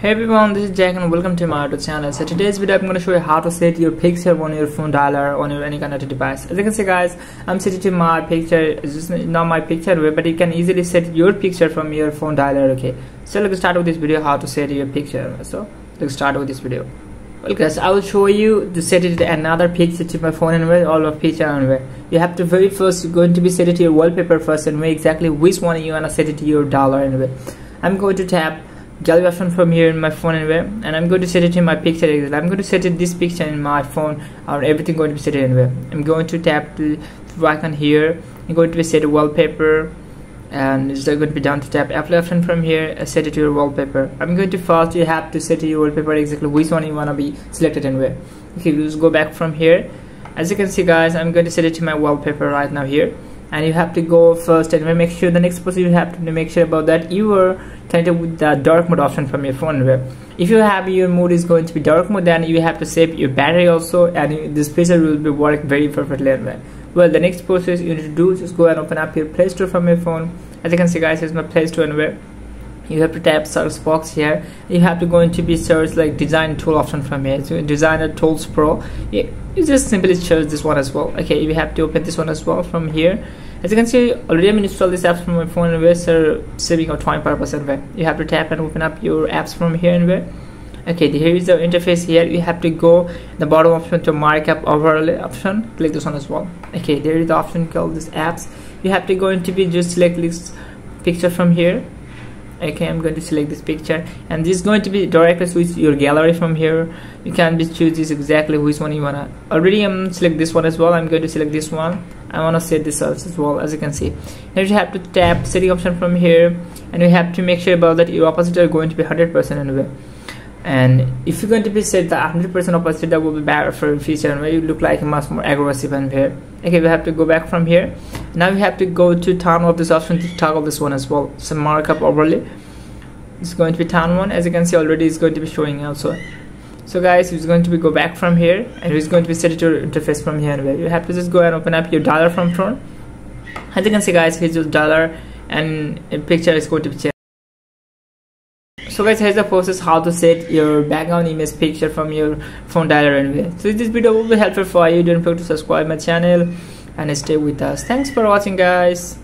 Hey everyone, this is Jack and welcome to my auto channel. So today's video I'm going to show you how to set your picture on your phone dialer on your any kind of device. As you can see guys, I'm setting my picture, it's just not my picture but you can easily set your picture from your phone dialer, okay. So let's start with this video how to set your picture. So let's start with this video. Well guys, I will show you to set it another picture to my phone anyway, all of picture anyway. You have to very first going to be set it to your wallpaper first and where exactly which one you wanna set it to your dialer anyway. I'm going to tap option from here in my phone anywhere. And I'm going to set it in my picture I'm going to set it this picture in my phone or everything going to be set anywhere. I'm going to tap the icon here. I'm going to set a wallpaper and it's going to be down to tap. Apply option from here uh, set it to your wallpaper. I'm going to first you have to set your wallpaper exactly which one you want to be selected anyway okay let's go back from here. As you can see guys I'm going to set it to my wallpaper right now here and you have to go first and make sure the next process you have to make sure about that you are connected with the dark mode option from your phone. If you have your mode is going to be dark mode then you have to save your battery also and this feature will be work very perfectly anyway well. The next process you need to do is just go and open up your play store from your phone. As you can see guys here's my play store anyway you have to tap search box here. You have to go into be search like design tool option from here. So designer tools pro. You, you just simply search this one as well. Okay you have to open this one as well from here. As you can see already I'm installed this app from my phone and we're saving 20% where you have to tap and open up your apps from here and where okay here is the interface here. You have to go the bottom option to mockup overlay option. Click this one as well. Okay there is the option called this apps. You have to go into be just select this picture from here okay i'm going to select this picture. And this is going to be directly switch your gallery from here. You can be choose this exactly which one you wanna. Already i'm select this one as well. I'm going to select this one. I want to set this as well as you can see. Here you have to tap setting option from here. And you have to make sure about that your opacity are going to be 100 percent anyway and if you're going to be set the 100% opacity that will be better for future and where you look like much more aggressive and here. Okay we have to go back from here. Now we have to go to turn off this option to toggle this one as well. So mockup overlay. It's going to be turn one. As you can see already it's going to be showing also. So guys it's going to be go back from here and it's going to be set it to interface from here anyway. You have to just go and open up your dialer from front. As you can see guys here's your dialer and a picture is going to be changed so guys here's the process how to set your background image picture from your phone dialer anyway so this video will be helpful for you. Don't forget to subscribe my channel and stay with us. Thanks for watching guys